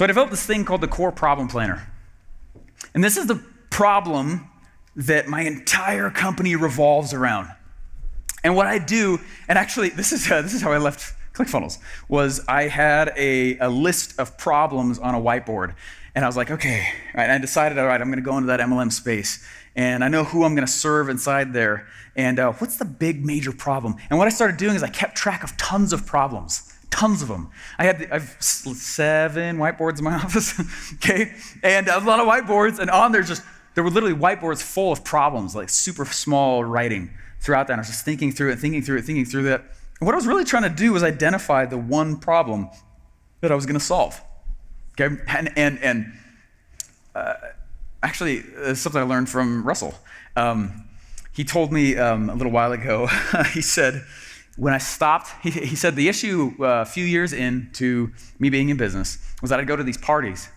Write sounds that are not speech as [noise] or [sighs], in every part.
So I developed this thing called the Core Problem Planner. And this is the problem that my entire company revolves around. And what I do, and actually, this is, [laughs] uh, this is how I left ClickFunnels, was I had a, a list of problems on a whiteboard. And I was like, okay, and I decided, all right, I'm going to go into that MLM space. And I know who I'm going to serve inside there. And uh, what's the big major problem? And what I started doing is I kept track of tons of problems tons of them. I had I have seven whiteboards in my [laughs] office, okay, and a lot of whiteboards, and on there just there were literally whiteboards full of problems, like super small writing throughout that. And I was just thinking through it, thinking through it, thinking through that. And what I was really trying to do was identify the one problem that I was going to solve. Okay, and and and uh, actually, uh, something I learned from Russell. Um, he told me um, a little while ago. [laughs] he said, when I stopped, [laughs] he, he said the issue uh, a few years into me being in business was that I'd go to these parties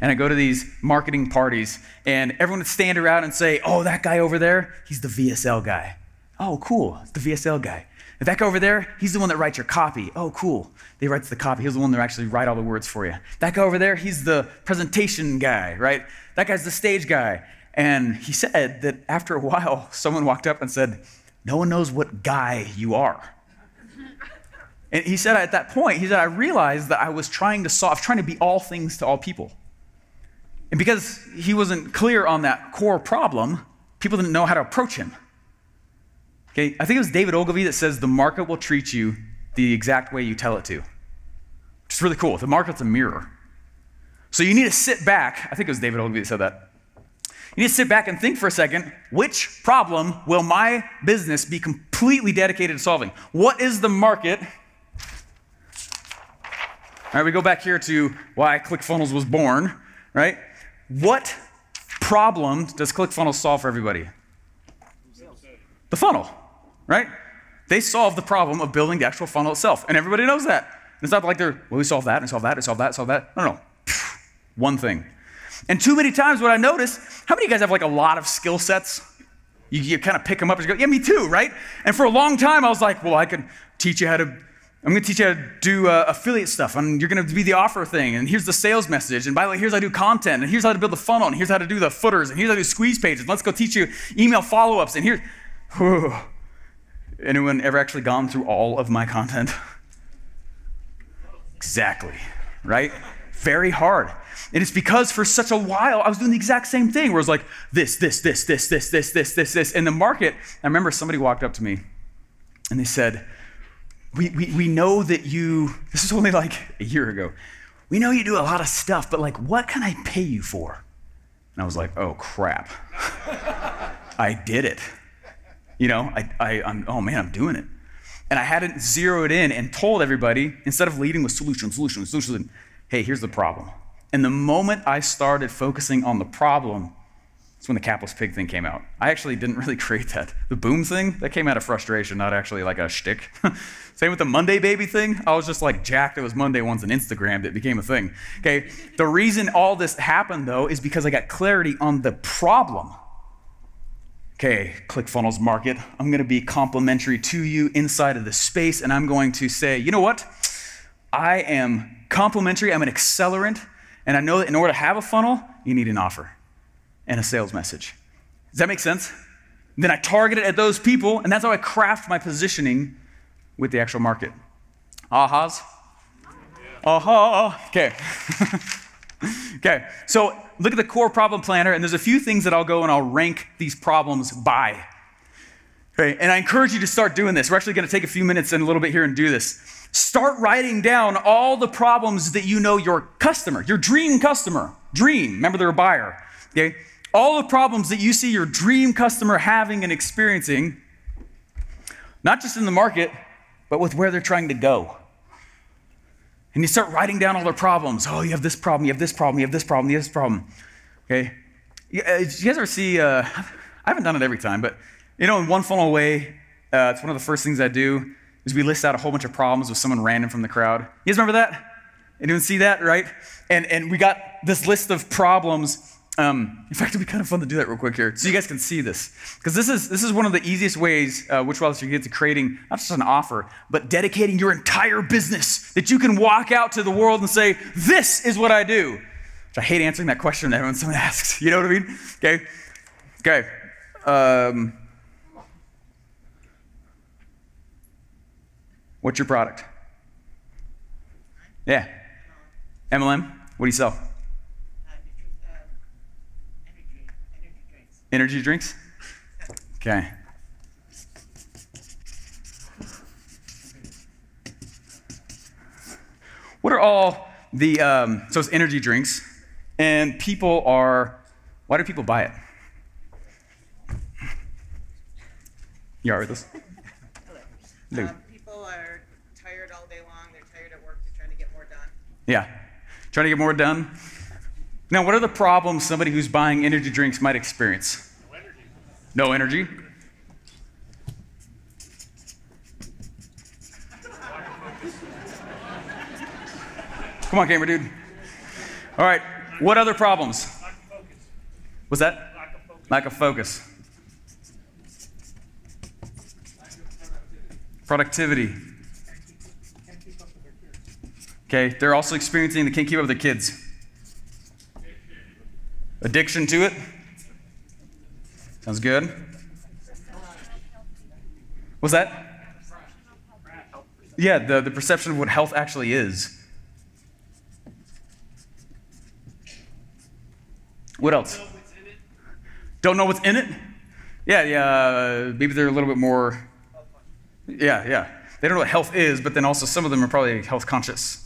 and I'd go to these marketing parties, and everyone would stand around and say, Oh, that guy over there, he's the VSL guy. Oh, cool, the VSL guy. And that guy over there, he's the one that writes your copy. Oh, cool. They writes the copy. He's the one that actually write all the words for you. That guy over there, he's the presentation guy, right? That guy's the stage guy. And he said that after a [laughs] while, someone walked up and said, No one knows what guy you are. And he said at that point, he said, I realized that I was trying to solve, trying to be all things to all people. And because he wasn't clear on that core problem, people didn't know how to approach him. Okay, I think it was David Ogilvy that says the market will treat you the exact way you tell it to. Which is really cool. The market's a mirror. So you need to sit back. I think it was David Ogilvy that said that. You need to sit back and think for a second which problem will my business be completely dedicated to solving? What is the market? All right, we go back here to why ClickFunnels was born, right? What problem does ClickFunnels solve for everybody? The funnel, right? They solve the problem of building the actual funnel itself, and everybody knows that. It's not like they're, well, we solve that and solve that and solve that and solve that. No, no, one thing. And too many times, what I notice, how many of you guys have like a lot of skill sets? You, you kind of pick them up and go, yeah, me too, right? And for a long time, I was like, well, I can teach you how to I'm going to teach you how to do uh, affiliate stuff, and you're going to be the offer thing, and here's the sales message, and by the way, here's how to do content, and here's how to build the funnel, and here's how to do the footers, and here's how to do squeeze pages. Let's go teach you email follow-ups, and here. [sighs] Anyone ever actually gone through all of my content? Exactly, right? Very hard. And it's because for such a while I was doing the exact same thing where it was like this, this, this, this, this, this, this, this, this. In the market, I remember somebody walked up to me and they said, we, we, we know that you, this is only like a year ago, we know you do a lot of stuff, but like, what can I pay you for? And I was like, oh crap. [laughs] I did it. You know, I, I, I'm, oh man, I'm doing it. And I hadn't zeroed in and told everybody, instead of leading with solution, solution, solution, hey, here's the problem. And the moment I started focusing on the problem, that's when the capless pig thing came out. I actually didn't [laughs] really create that. The boom thing, that came out of frustration, not actually like a shtick. [laughs] Same with the Monday baby thing. I was just like jacked. It was Monday once on Instagram that became a thing. Okay. The reason all this happened though is because I got clarity on the problem. Okay, ClickFunnels market. I'm going to be complementary to you inside of the space, and I'm going to say, you know what? I am complementary. I'm an accelerant, and I know that in order to have a funnel, you need an offer and a sales message. Does that make sense? Then I target it at those people, and that's how I craft my positioning with the actual market. Ahas? Aha. Okay. [laughs] okay. So look at the core problem planner, and there's a few things that I'll go and I'll rank these problems by. Okay, and I encourage you to start doing this. We're actually going to take a few minutes and a little bit here and do this. Start writing down all the problems that you know your customer, your dream customer, dream, remember they're a buyer, okay? all the problems that you see your dream customer having and experiencing, not just in the market, but with where they're trying to go. And you start writing down all their problems. Oh, you have this problem, you have this problem, you have this problem, you have this problem. Okay? You, uh, you guys ever see, uh, [laughs] I haven't done it every time, but you know, in one funnel away, uh, it's one of the first things I do is we list out a whole bunch of problems with someone random from the crowd. You guys remember that? Anyone see that, right? And, and we got this list of problems Um, in fact, it'd be kind of fun to do that real quick here, so you guys can see this, because this is this is one of the easiest ways uh, which was you get to creating not just an offer, but dedicating your entire business that you can walk out to the world and say, "This is what I do." Which I hate answering that question that when someone asks. [laughs] You know what I mean? Okay, okay. Um, what's your product? Yeah, MLM. What do you sell? Energy Energy drinks? Energy drinks? Okay. What are all the, um, so it's energy drinks, and people are, why do people buy it? You all right with this? [laughs] Hello. Um, people are tired all day long. They're tired at work. They're trying to get more done. Yeah. Trying to get more done? Now, what are the problems somebody who's buying energy drinks might experience? No energy. No energy? Come on, gamer dude. All right. What other problems? Lack of focus. Was that? Lack of focus. Lack of focus. Productivity. Okay, they're also experiencing they can't keep up with their kids. Addiction to it. Sounds good. What's that? Yeah, the, the perception of what health actually is. What else? Don't know what's in it? Yeah, yeah. uh, Maybe they're a little bit more. Yeah, yeah. They don't know what health is, but then also some of them are probably health conscious.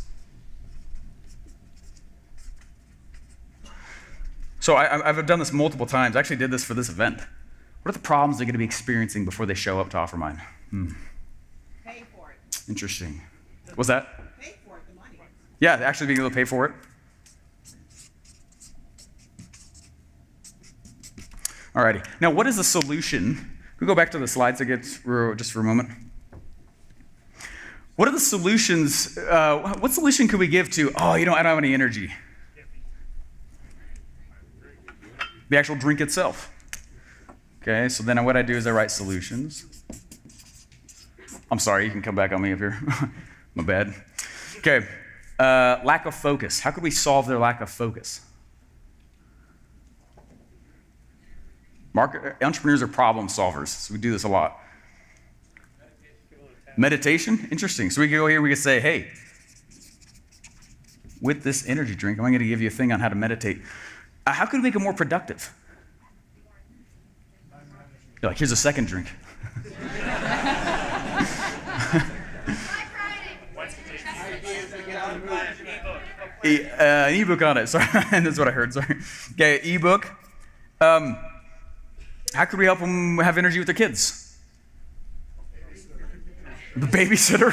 So I, I've done this multiple times. I actually did this for this event. What are the problems they're going to be experiencing before they show up to OfferMind? Hmm. Pay for it. Interesting. Was that? Pay for it. The money. Yeah, actually being able to pay for it. Alrighty. Now, what is the solution? Can we go back to the slides again just for a moment? What are the solutions? Uh, what solution could we give to, oh, you know, I don't have any energy? The actual drink itself. Okay, so then what I do is I write solutions. I'm sorry, you can come back on me if you're, [laughs] My bad. Okay, uh, lack of focus. How could we solve their lack of focus? Market, entrepreneurs are problem solvers, so we do this a lot. Meditation, interesting. So we could go here, we could say, hey, with this energy drink, I'm going to give you a thing on how to meditate. Uh, how could we make it more productive? You're like, here's a second drink. [laughs] Uh, an ebook on it. [laughs] Sorry, And [laughs] that's what I heard. Sorry. Okay, ebook. Um, how could we help them have energy with their kids? The babysitter.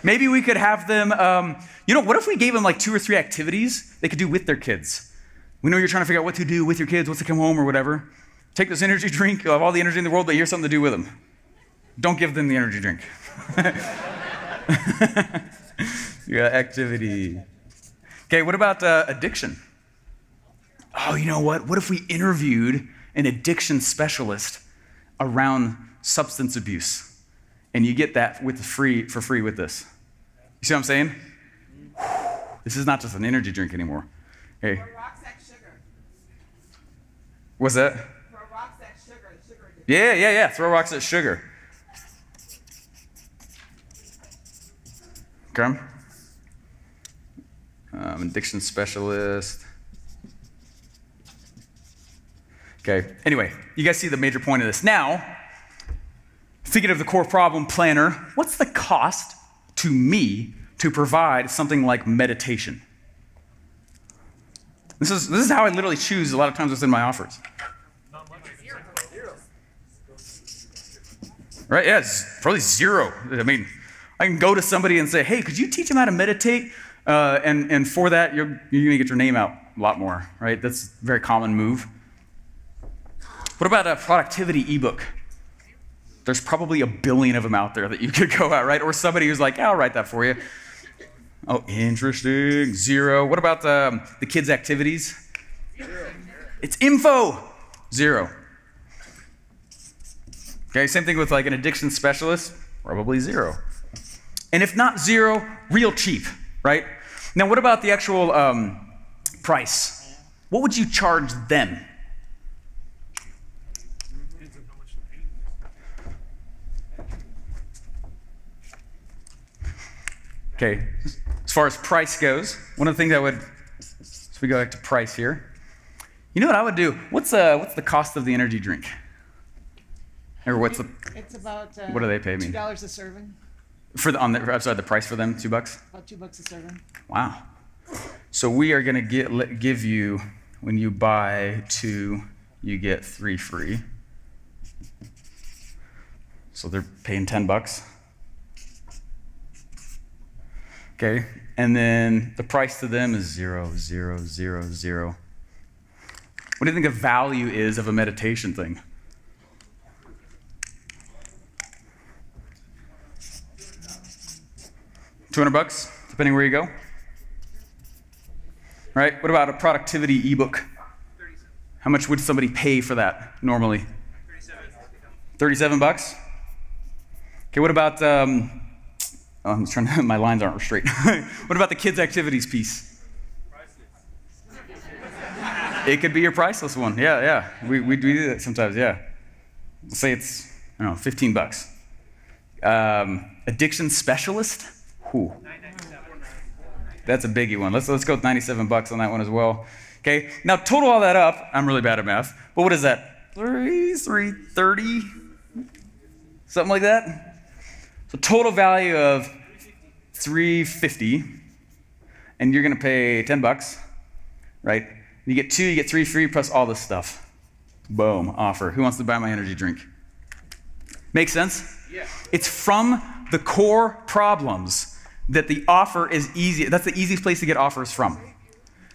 [laughs] Maybe we could have them. Um, you know, what if we gave them like two or three activities they could do with their kids? We know you're trying to figure out what to do with your kids, once they come home or whatever. Take this energy drink. You'll have all the energy in the world, but here's something to do with them. Don't give them the energy drink. [laughs] yeah, activity. Okay, what about uh, addiction? Oh, you know what? What if we interviewed an addiction specialist around substance abuse? And you get that with free for free with this. You see what I'm saying? This is not just an energy drink anymore. Hey, Throw rocks at sugar. what's that? Throw rocks at sugar. Sugar. Yeah, yeah, yeah. Throw rocks at sugar. Okay. Um, addiction specialist. Okay. Anyway, you guys see the major point of this. Now, thinking of the core problem planner, what's the cost to me to provide something like meditation? This is, this is how I literally choose a lot of times within my offers. Right? Yeah, it's probably zero. I mean, I can go to somebody and say, hey, could you teach them how to meditate? Uh, and, and for that, you're, you're going to get your name out a lot more, right? That's a very common move. What about a productivity ebook? There's probably a billion of them out there that you [laughs] could go out, right? Or somebody who's like, I'll write that for you. Oh, interesting. Zero. What about um, the kids' activities? It's info, zero. Okay, same thing with like an addiction specialist, probably zero. And if not zero, real cheap, right? Now, what about the actual um, price? What would you charge them? Okay, as far as price goes, one of the things I would, so we go back to price here. You know what I would do? What's uh, what's the cost of the energy drink? Or what's the It's about. Uh, What do they pay me? Two dollars a serving. for the on the I'm sorry the price for them two bucks? About two bucks a serving. Wow. So we are gonna get give you when you buy two, you get three free. So they're paying ten bucks. Okay, and then the price to them is zero, zero, zero, zero. What do you think the value is of a meditation thing? Two hundred bucks, depending where you go. Right? What about a productivity ebook? How much would somebody pay for that normally? 37 bucks? Okay, what about, um, oh, I'm trying to, [laughs] my lines aren't straight. [laughs] what about the kids' activities piece? [laughs] It could be your priceless one. Yeah, yeah. We, we do that sometimes, yeah. Let's say it's, I don't know, 15 bucks. Um, addiction specialist? Whew. That's a biggie one. Let's, let's go with 97 bucks on that one as well. Okay, now total all that up. I'm really bad at math, but what is that? Three, three, thirty, something like that. So total value of 350, and you're gonna pay 10 bucks, right? You get two, you get three free plus all this stuff. Boom, offer. Who wants to buy my energy drink? Make sense? Yeah. It's from the core problems that the offer is easy. That's the easiest place to get offers from.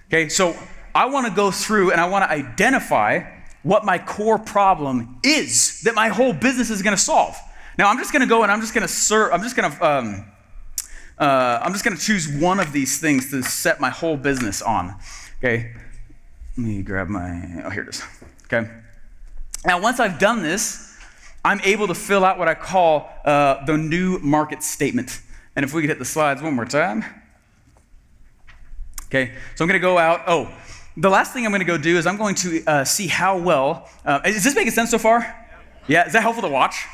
Okay, so I want to go through and I want to identify what my core problem is that my whole business is going to solve. Now I'm just going to go and I'm just going to serve. I'm just going to. Um, uh, I'm just going to choose one of these things to set my whole business on. Okay, let me grab my. Oh, here it is. Okay. Now, once I've done this, I'm able to fill out what I call uh, the new market statement. And if we could hit the slides one more time. Okay, so I'm going to go out. Oh, the last thing I'm going to go do is I'm going to uh, see how well. Uh, is this making sense so far? Yeah, is that helpful to watch?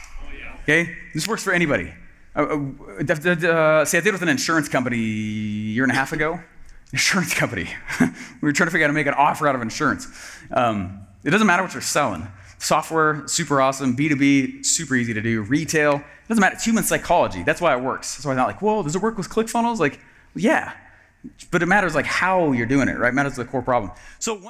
Okay, this works for anybody. Uh, uh, uh, I did with an insurance company a year and a half ago. [laughs] Insurance company. [laughs] we were trying to figure out how to make an offer out of insurance. Um, it doesn't matter what you're selling. Software, super awesome. B2B, super easy to do. Retail, it doesn't matter. It's human psychology. That's why it works. That's why I'm not like, whoa, does it work with ClickFunnels? Like, yeah. But it matters like how you're doing it, right? It matters the core problem. So